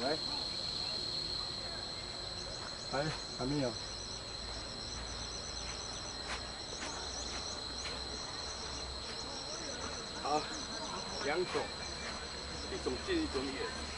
来，来，还没有。好，两种，一种近，一种远。